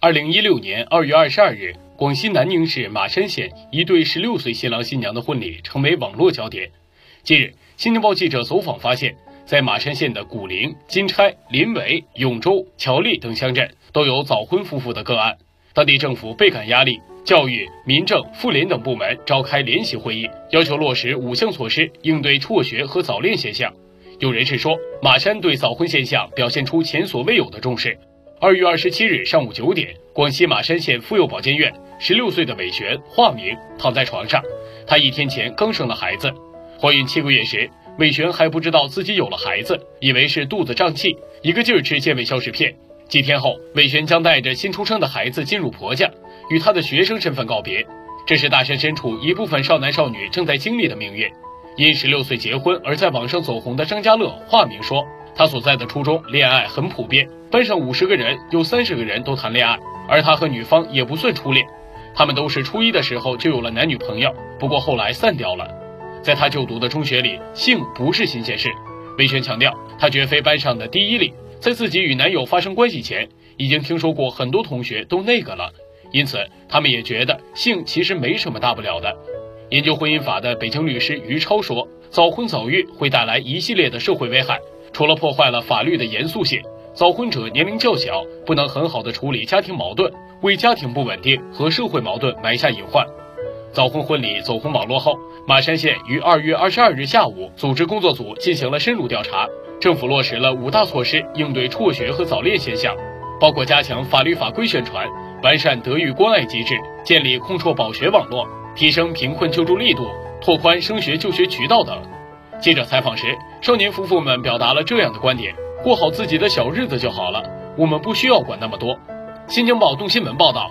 二零一六年二月二十二日，广西南宁市马山县一对十六岁新郎新娘的婚礼成为网络焦点。近日，新京报记者走访发现，在马山县的古陵、金钗、临尾、永州、乔丽等乡镇都有早婚夫妇的个案。当地政府倍感压力，教育、民政、妇联等部门召开联席会议，要求落实五项措施应对辍学和早恋现象。有人士说，马山对早婚现象表现出前所未有的重视。二月二十七日上午九点，广西马山县妇幼保健院，十六岁的韦璇（化名）躺在床上。她一天前刚生了孩子，怀孕七个月时，韦璇还不知道自己有了孩子，以为是肚子胀气，一个劲儿吃健胃消食片。几天后，韦璇将带着新出生的孩子进入婆家，与她的学生身份告别。这是大山深处一部分少男少女正在经历的命运。因十六岁结婚而在网上走红的张家乐（化名）说。他所在的初中恋爱很普遍，班上五十个人有三十个人都谈恋爱，而他和女方也不算初恋，他们都是初一的时候就有了男女朋友，不过后来散掉了。在他就读的中学里，性不是新鲜事。魏璇强调，他绝非班上的第一例，在自己与男友发生关系前，已经听说过很多同学都那个了，因此他们也觉得性其实没什么大不了的。研究婚姻法的北京律师于超说，早婚早育会带来一系列的社会危害。除了破坏了法律的严肃性，早婚者年龄较小，不能很好的处理家庭矛盾，为家庭不稳定和社会矛盾埋下隐患。早婚婚礼走红网络后，马山县于二月二十二日下午组织工作组进行了深入调查，政府落实了五大措施应对辍学和早恋现象，包括加强法律法规宣传，完善德育关爱机制，建立控辍保学网络，提升贫困救助力度，拓宽升学就学渠道等。记者采访时，少年夫妇们表达了这样的观点：过好自己的小日子就好了，我们不需要管那么多。新京报东新闻报道。